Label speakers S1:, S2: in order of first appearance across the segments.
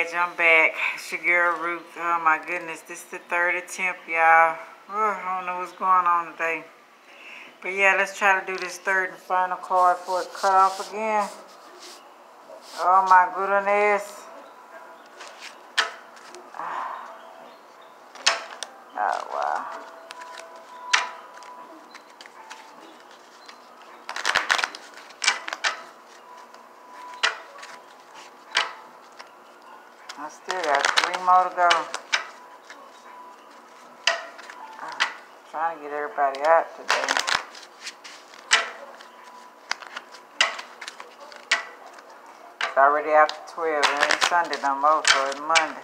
S1: Sag, I'm back. It's your Ruth. Oh my goodness, this is the third attempt, y'all. I don't know what's going on today. But yeah, let's try to do this third and final card before it cut off again. Oh my goodness. Oh wow. I still got three more to go. trying to get everybody out today. It's already after 12. It ain't Sunday no more, so it's Monday.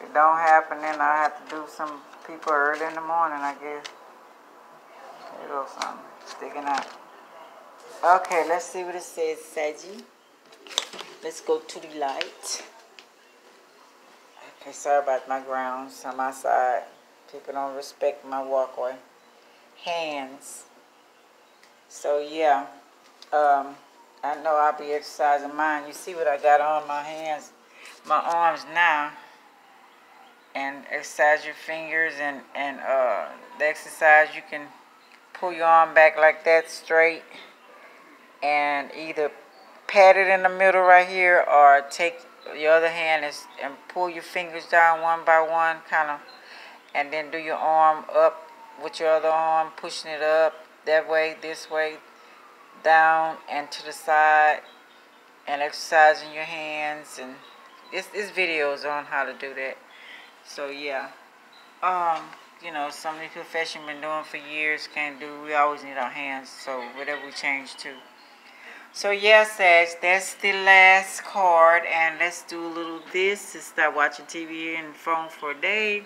S1: If it don't happen, then I have to do some people early in the morning, I guess. There goes something sticking out. Okay, let's see what it says, Saji. Let's go to the light. Sorry about my grounds. on my side. People don't respect my walkway. Hands. So yeah, um, I know I'll be exercising mine. You see what I got on my hands, my arms now. And exercise your fingers and, and uh, the exercise you can pull your arm back like that straight and either pat it in the middle right here or take your other hand is, and pull your fingers down one by one, kind of, and then do your arm up with your other arm, pushing it up that way, this way, down and to the side, and exercising your hands. And it's, it's videos on how to do that. So yeah, um, you know, some of the profession been doing for years can't do. We always need our hands, so whatever we change to. So yes, that's the last card, and let's do a little this to stop watching TV and phone for a day.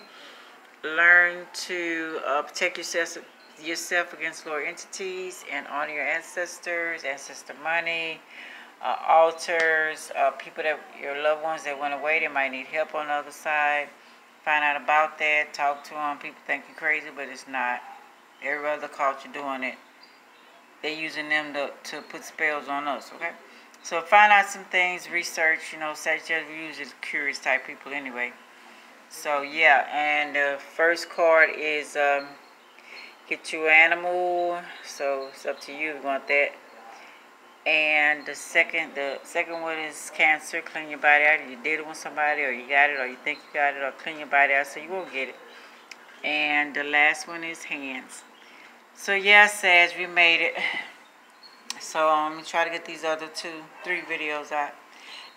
S1: Learn to uh, protect yourself yourself against lower entities and honor your ancestors, ancestor money, uh, altars, uh, people that your loved ones that went away, they might need help on the other side. Find out about that, talk to them. People think you're crazy, but it's not. Every other culture doing it they're using them to, to put spells on us, okay? So find out some things, research, you know, we usually curious type people anyway. So yeah, and the first card is um, get your animal. So it's up to you if you want that. And the second, the second one is cancer. Clean your body out. You did it with somebody, or you got it, or you think you got it, or clean your body out so you won't get it. And the last one is hands. So yeah, Sag, we made it. So I'm um, try to get these other two, three videos out.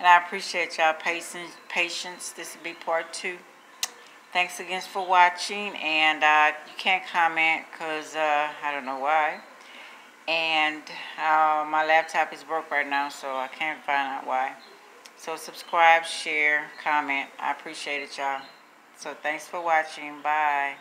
S1: And I appreciate y'all patience. Patience. This will be part two. Thanks again for watching. And uh, you can't comment because uh, I don't know why. And uh, my laptop is broke right now, so I can't find out why. So subscribe, share, comment. I appreciate it, y'all. So thanks for watching. Bye.